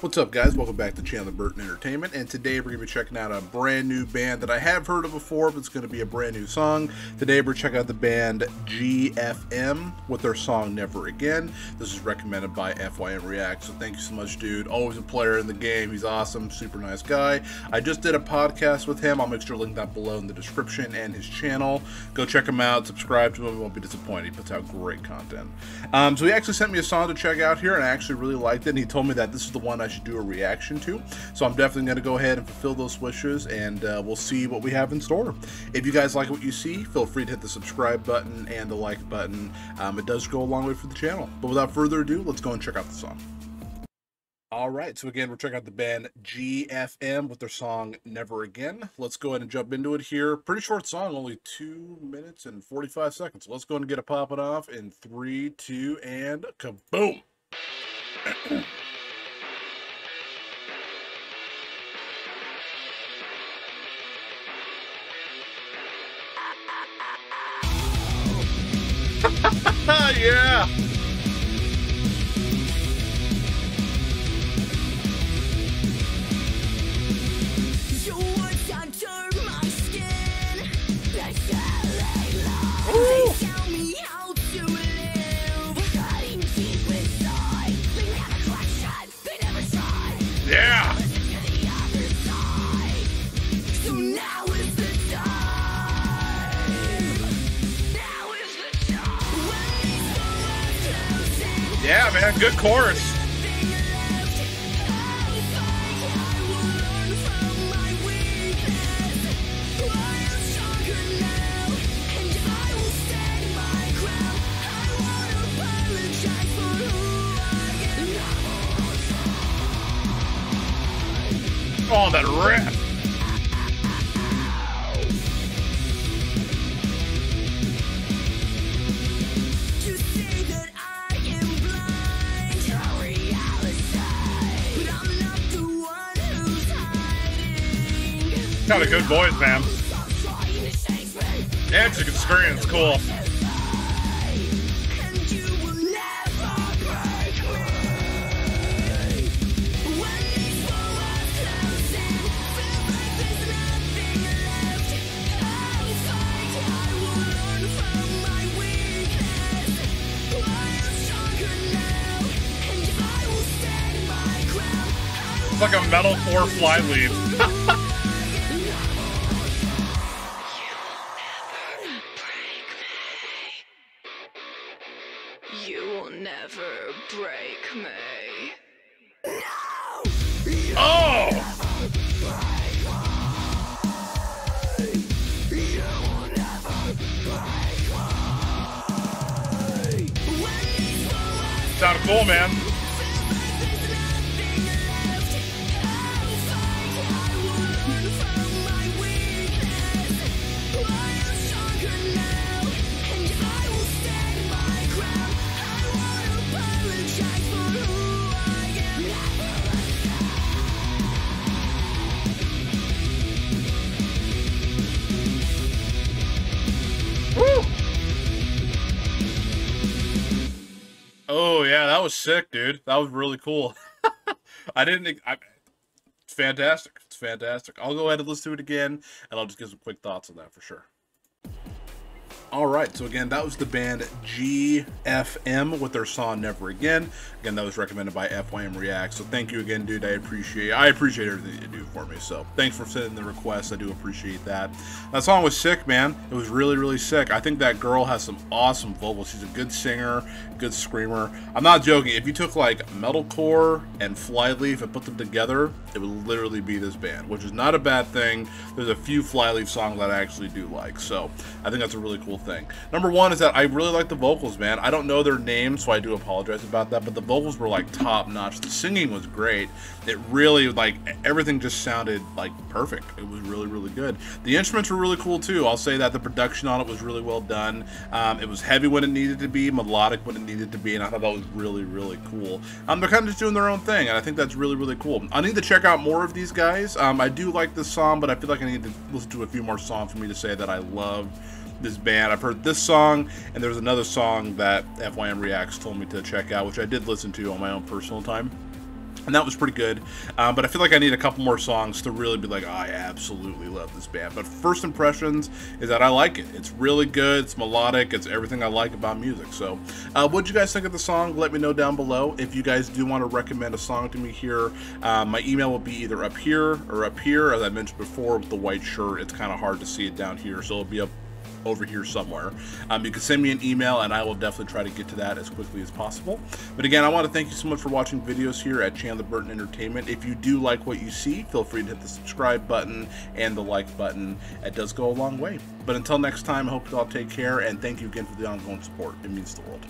What's up, guys? Welcome back to Chandler Burton Entertainment, and today we're going to be checking out a brand new band that I have heard of before, but it's going to be a brand new song. Today we're checking out the band GFM with their song Never Again. This is recommended by FYM React, so thank you so much, dude. Always a player in the game. He's awesome, super nice guy. I just did a podcast with him. I'll make sure to link that below in the description and his channel. Go check him out, subscribe to him. You won't be disappointed. He puts out great content. Um, so he actually sent me a song to check out here, and I actually really liked it. And he told me that this is the one I should do a reaction to. So I'm definitely going to go ahead and fulfill those wishes, and uh, we'll see what we have in store. If you guys like what you see, feel free to hit the subscribe button and the like button. Um, it does go a long way for the channel. But without further ado, let's go and check out the song. All right, so again, we're checking out the band GFM with their song Never Again. Let's go ahead and jump into it here. Pretty short song, only two minutes and 45 seconds. Let's go ahead and get it popping off in three, two, and kaboom. yeah. Who Good chorus. Oh, that riff. Now, and I will stand my ground. I It's like a metalcore flyleaf. You break me. Oh! Sounded cool, man. That was sick, dude. That was really cool. I didn't. I, it's fantastic. It's fantastic. I'll go ahead and listen to it again, and I'll just give some quick thoughts on that for sure. All right, so again, that was the band GFM with their song "Never Again." Again, that was recommended by FYM React. So thank you again, dude. I appreciate I appreciate everything you do for me. So thanks for sending the request. I do appreciate that. That song was sick, man. It was really really sick. I think that girl has some awesome vocals. She's a good singer, good screamer. I'm not joking. If you took like metalcore and Flyleaf and put them together, it would literally be this band, which is not a bad thing. There's a few Flyleaf songs that I actually do like. So I think that's a really cool thing. Number one is that I really like the vocals, man. I don't know their names, so I do apologize about that. But the vocals were like top notch. The singing was great. It really like everything just sounded like perfect. It was really really good. The instruments were really cool too. I'll say that the production on it was really well done. Um, it was heavy when it needed to be, melodic when it needed to be, and I thought that was really really cool. Um, they're kind of just doing their own thing, and I think that's really really cool. I need to check out more of these guys. Um, I do like this song, but I feel like I need to listen to a few more songs for me to say that I love this band. I've heard this song, and there's another song that FYM Reacts told me to check out, which I did listen to on my own personal time. and that was pretty good. Um, but I feel like I need a couple more songs to really be like, I absolutely love this band. But first impressions is that I like it. It's really good. It's melodic. It's everything I like about music. So, uh, what would you guys think of the song? Let me know down below. If you guys do want to recommend a song to me here, uh, my email will be either up here or up here. As I mentioned before, with the white shirt, it's kind of hard to see it down here, so it'll be up over here somewhere. Um, you can send me an email and I will definitely try to get to that as quickly as possible. But again, I want to thank you so much for watching videos here at Chandler Burton Entertainment. If you do like what you see, feel free to hit the subscribe button and the like button. It does go a long way. But until next time, I hope you all take care and thank you again for the ongoing support. It means the world.